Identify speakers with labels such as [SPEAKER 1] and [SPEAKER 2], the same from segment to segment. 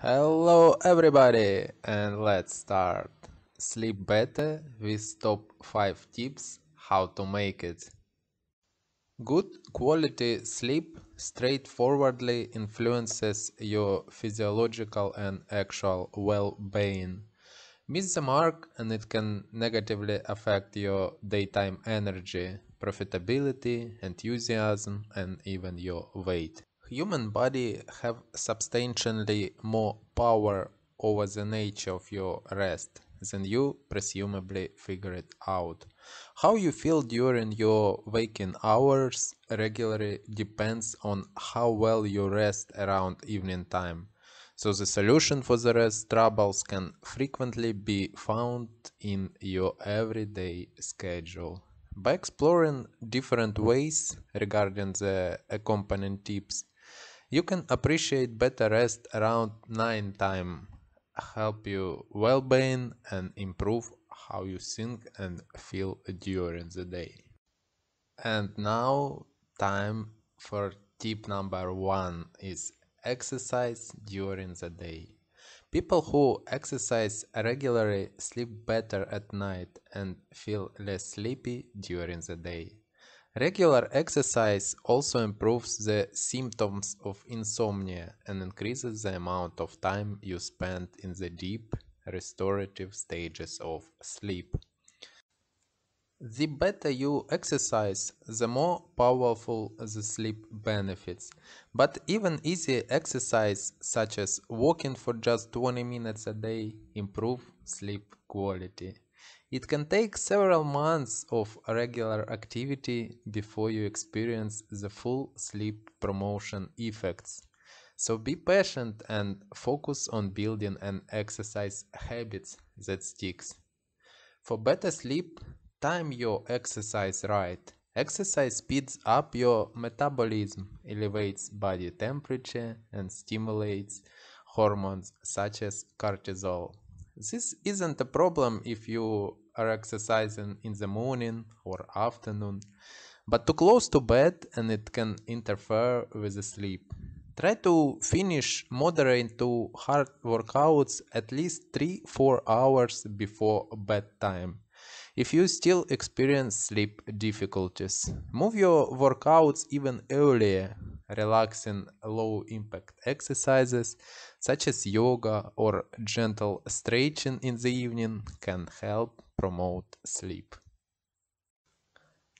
[SPEAKER 1] Hello everybody and let's start. Sleep better with top 5 tips how to make it. Good quality sleep straightforwardly influences your physiological and actual well-being. Miss the mark and it can negatively affect your daytime energy, profitability, enthusiasm and even your weight. Human body have substantially more power over the nature of your rest than you presumably figured out. How you feel during your waking hours regularly depends on how well you rest around evening time. So the solution for the rest troubles can frequently be found in your everyday schedule. By exploring different ways regarding the accompanying tips, you can appreciate better rest around 9 time, help you well-being and improve how you think and feel during the day. And now time for tip number 1 is exercise during the day. People who exercise regularly sleep better at night and feel less sleepy during the day. Regular exercise also improves the symptoms of insomnia and increases the amount of time you spend in the deep, restorative stages of sleep. The better you exercise, the more powerful the sleep benefits. But even easy exercise such as walking for just 20 minutes a day improve sleep quality. It can take several months of regular activity before you experience the full sleep promotion effects. So be patient and focus on building an exercise habit that sticks. For better sleep, time your exercise right. Exercise speeds up your metabolism, elevates body temperature, and stimulates hormones such as cortisol. This isn't a problem if you are exercising in the morning or afternoon, but too close to bed and it can interfere with the sleep. Try to finish moderate to hard workouts at least 3-4 hours before bedtime. If you still experience sleep difficulties, move your workouts even earlier. Relaxing low impact exercises such as yoga or gentle stretching in the evening can help promote sleep.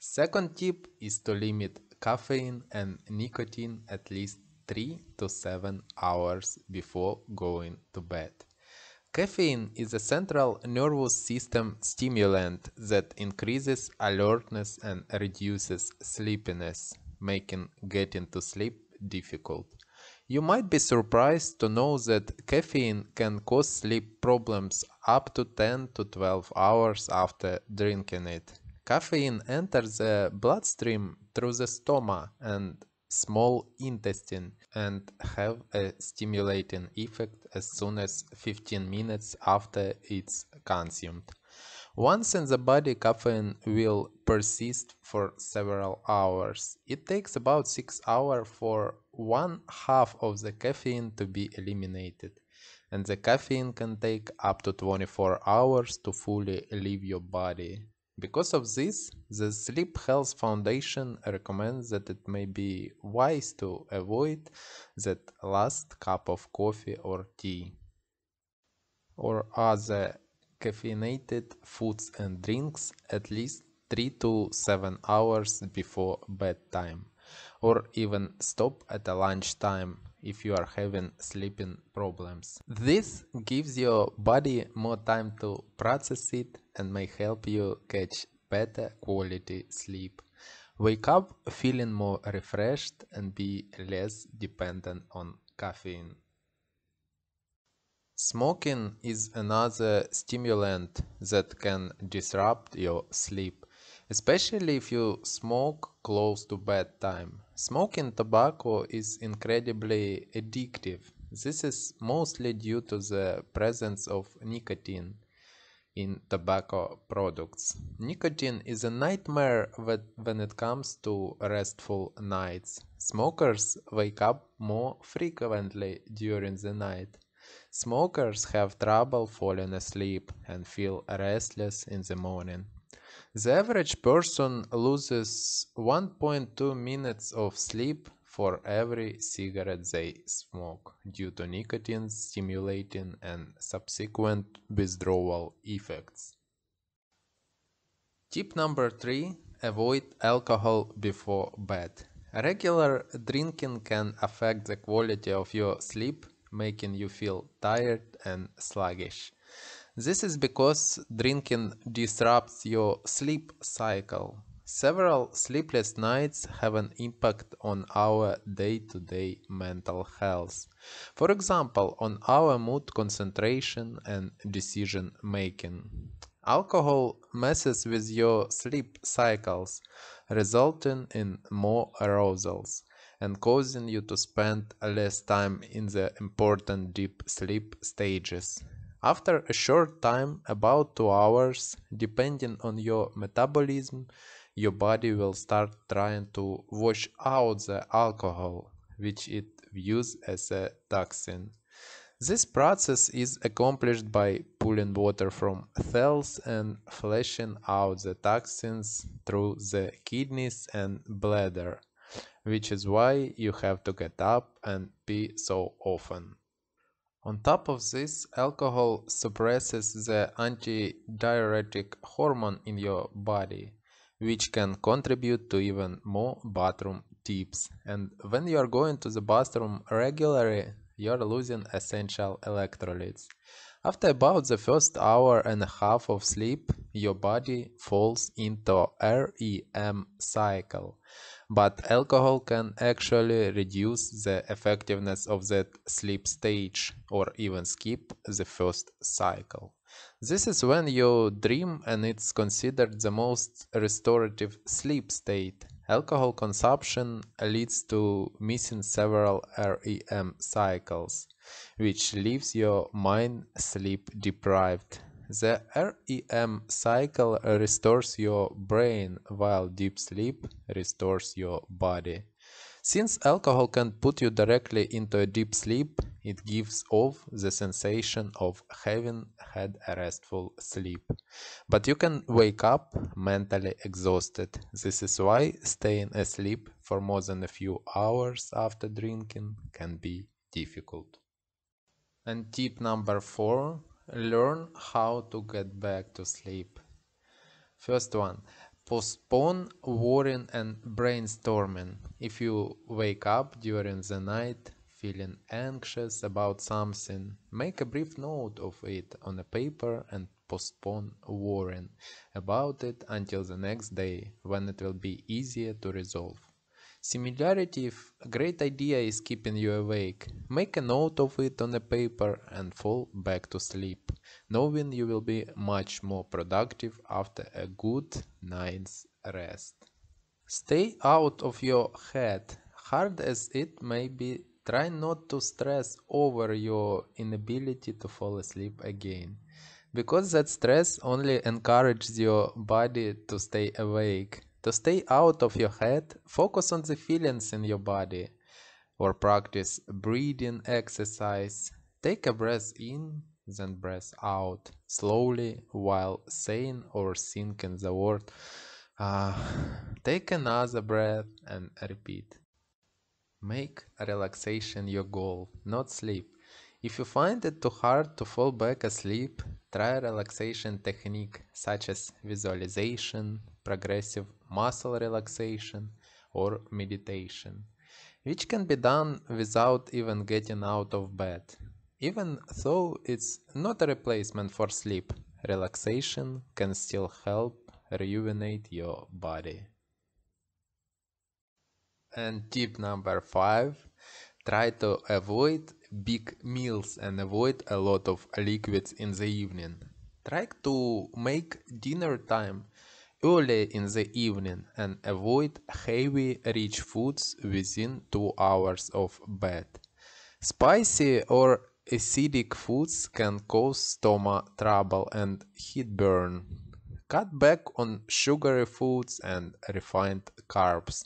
[SPEAKER 1] Second tip is to limit caffeine and nicotine at least 3 to 7 hours before going to bed. Caffeine is a central nervous system stimulant that increases alertness and reduces sleepiness, making getting to sleep difficult. You might be surprised to know that caffeine can cause sleep problems up to 10 to 12 hours after drinking it. Caffeine enters the bloodstream through the stomach and small intestine and have a stimulating effect as soon as 15 minutes after it's consumed. Once in the body, caffeine will persist for several hours. It takes about 6 hours for one half of the caffeine to be eliminated, and the caffeine can take up to 24 hours to fully leave your body. Because of this, the Sleep Health Foundation recommends that it may be wise to avoid that last cup of coffee or tea or other caffeinated foods and drinks at least 3 to 7 hours before bedtime or even stop at a lunchtime if you are having sleeping problems. This gives your body more time to process it and may help you catch better quality sleep. Wake up feeling more refreshed and be less dependent on caffeine. Smoking is another stimulant that can disrupt your sleep, especially if you smoke close to bedtime. Smoking tobacco is incredibly addictive. This is mostly due to the presence of nicotine in tobacco products. Nicotine is a nightmare when it comes to restful nights. Smokers wake up more frequently during the night. Smokers have trouble falling asleep and feel restless in the morning. The average person loses 1.2 minutes of sleep for every cigarette they smoke due to nicotine stimulating and subsequent withdrawal effects. Tip number 3 Avoid alcohol before bed. Regular drinking can affect the quality of your sleep, making you feel tired and sluggish. This is because drinking disrupts your sleep cycle. Several sleepless nights have an impact on our day to day mental health. For example, on our mood concentration and decision making. Alcohol messes with your sleep cycles, resulting in more arousals and causing you to spend less time in the important deep sleep stages. After a short time, about two hours, depending on your metabolism, your body will start trying to wash out the alcohol, which it views as a toxin. This process is accomplished by pulling water from cells and flushing out the toxins through the kidneys and bladder, which is why you have to get up and pee so often. On top of this, alcohol suppresses the antidiuretic hormone in your body, which can contribute to even more bathroom tips. And when you are going to the bathroom regularly, you're losing essential electrolytes. After about the first hour and a half of sleep, your body falls into REM cycle. But alcohol can actually reduce the effectiveness of that sleep stage or even skip the first cycle. This is when you dream and it's considered the most restorative sleep state. Alcohol consumption leads to missing several REM cycles, which leaves your mind sleep deprived. The REM cycle restores your brain while deep sleep restores your body. Since alcohol can put you directly into a deep sleep, it gives off the sensation of having had a restful sleep. But you can wake up mentally exhausted. This is why staying asleep for more than a few hours after drinking can be difficult. And tip number four learn how to get back to sleep. First one postpone worrying and brainstorming. If you wake up during the night feeling anxious about something, make a brief note of it on a paper and postpone worrying about it until the next day when it will be easier to resolve. Similarity if a great idea is keeping you awake, make a note of it on a paper and fall back to sleep, knowing you will be much more productive after a good night's rest. Stay out of your head, hard as it may be, try not to stress over your inability to fall asleep again. Because that stress only encourages your body to stay awake to stay out of your head, focus on the feelings in your body or practice breathing exercise. Take a breath in, then breath out slowly while saying or thinking the word. Uh, take another breath and repeat. Make relaxation your goal, not sleep. If you find it too hard to fall back asleep, try relaxation technique such as visualization, progressive muscle relaxation, or meditation, which can be done without even getting out of bed. Even though it's not a replacement for sleep, relaxation can still help rejuvenate your body. And tip number five try to avoid big meals and avoid a lot of liquids in the evening. Try to make dinner time early in the evening and avoid heavy rich foods within 2 hours of bed. Spicy or acidic foods can cause stomach trouble and heartburn. Cut back on sugary foods and refined carbs.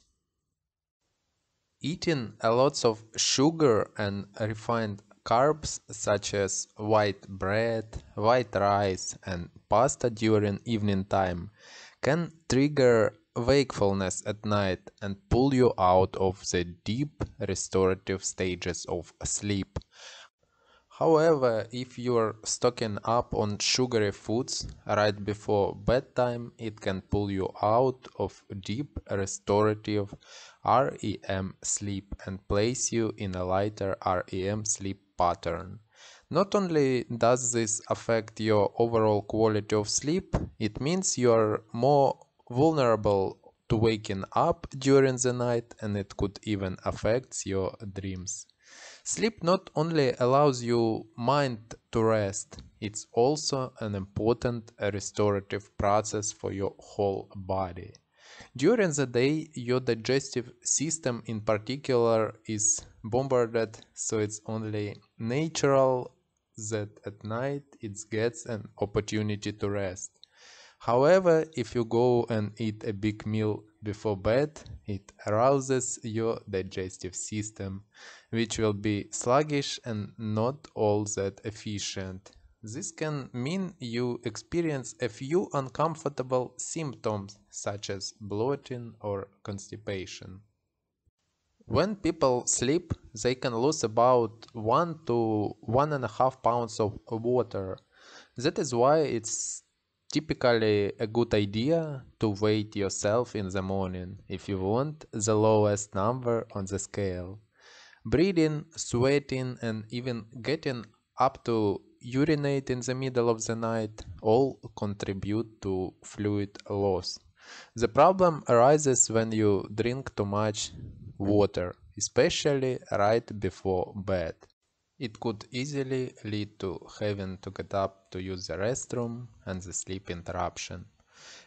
[SPEAKER 1] Eating a lot of sugar and refined carbs such as white bread, white rice, and pasta during evening time can trigger wakefulness at night and pull you out of the deep restorative stages of sleep. However, if you're stocking up on sugary foods right before bedtime, it can pull you out of deep restorative REM sleep and place you in a lighter REM sleep pattern. Not only does this affect your overall quality of sleep, it means you're more vulnerable to waking up during the night and it could even affect your dreams. Sleep not only allows your mind to rest, it's also an important restorative process for your whole body. During the day, your digestive system in particular is bombarded, so it's only natural that at night it gets an opportunity to rest. However, if you go and eat a big meal before bed, it arouses your digestive system, which will be sluggish and not all that efficient. This can mean you experience a few uncomfortable symptoms such as bloating or constipation. When people sleep, they can lose about 1 to 1.5 pounds of water. That is why it's typically a good idea to weigh yourself in the morning if you want the lowest number on the scale. Breathing, sweating, and even getting up to urinate in the middle of the night all contribute to fluid loss. The problem arises when you drink too much water, especially right before bed. It could easily lead to having to get up to use the restroom and the sleep interruption.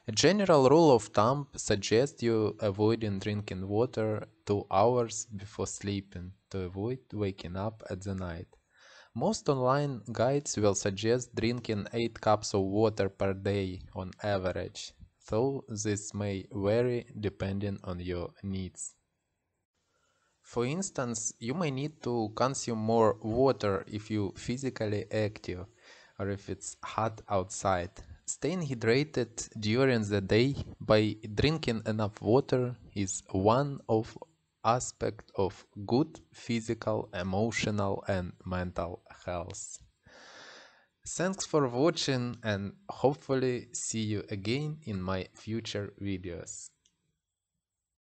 [SPEAKER 1] A general rule of thumb suggests you avoiding drinking water two hours before sleeping to avoid waking up at the night. Most online guides will suggest drinking 8 cups of water per day on average, though this may vary depending on your needs. For instance, you may need to consume more water if you physically active or if it's hot outside. Staying hydrated during the day by drinking enough water is one of aspect of good physical, emotional and mental health. Thanks for watching and hopefully see you again in my future videos.